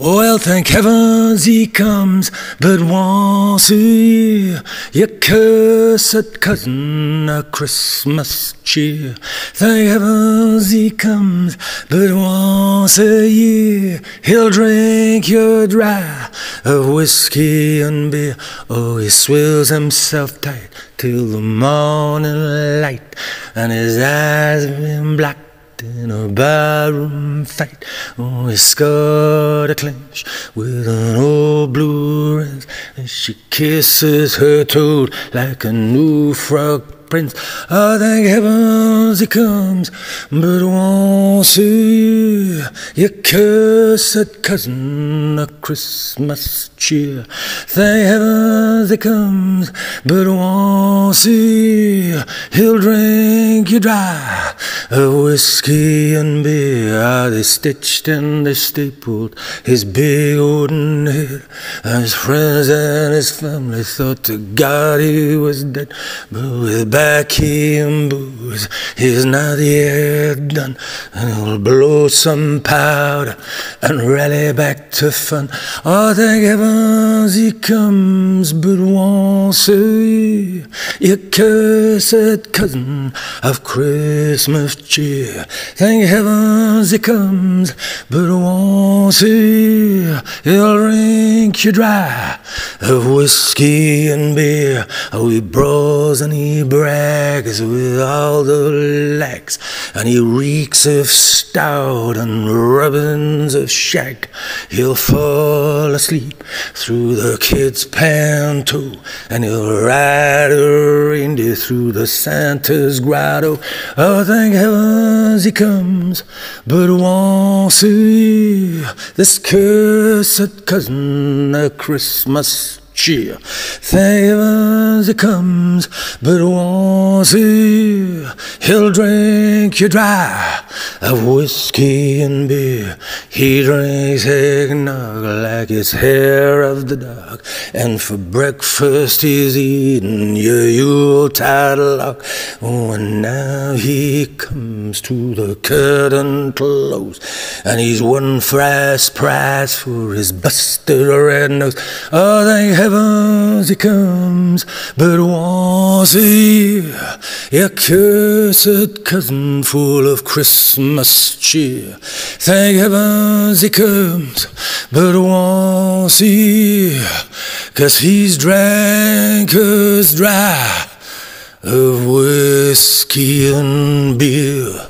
Well, thank heavens he comes but once a year. Your cursed cousin, a Christmas cheer. Thank heavens he comes but once a year. He'll drink you dry of whiskey and beer. Oh, he swills himself tight till the morning light, and his eyes have been black in a barroom fight. Oh, he scored a clinch with an old blue rose, and she kisses her toad like a new frog prince. I thank heavens he comes, but a year, your cursed cousin, a Christmas cheer. Thank heavens he comes, but a year, he'll drink you dry of whiskey and beer. They stitched and they stapled his big wooden head. And his friends and his family thought to God he was dead. But with baccy and booze, he's not yet done. And he'll blow some powder and rally back to fun. Oh, thank heavens he comes but once a year. Your cursed cousin of Christmas cheer. Thank heavens he comes, but once a year he'll drink you dry of whiskey and beer. We brawls and he brags with all the lags, and he reeks of stout and rubbins of shag. He'll fall asleep through the kid's panto, and he'll ride a through the Santa's grotto. Oh, thank heavens he comes, but once a year, this cursed cousin of Christmas cheer. Heavens he comes, but once year, he'll drink you dry of whiskey and beer. He drinks eggnog like it's hair of the dog, and for breakfast he's eating your Yuletide log. Oh, and now he comes to the curtain close, and he's one fast price for his busted red nose. Oh, thank heavens he comes, but a year, your cursed cousin full of Christmas cheer. Thank heavens he comes, but a year, cause he's drank us dry of whiskey and beer.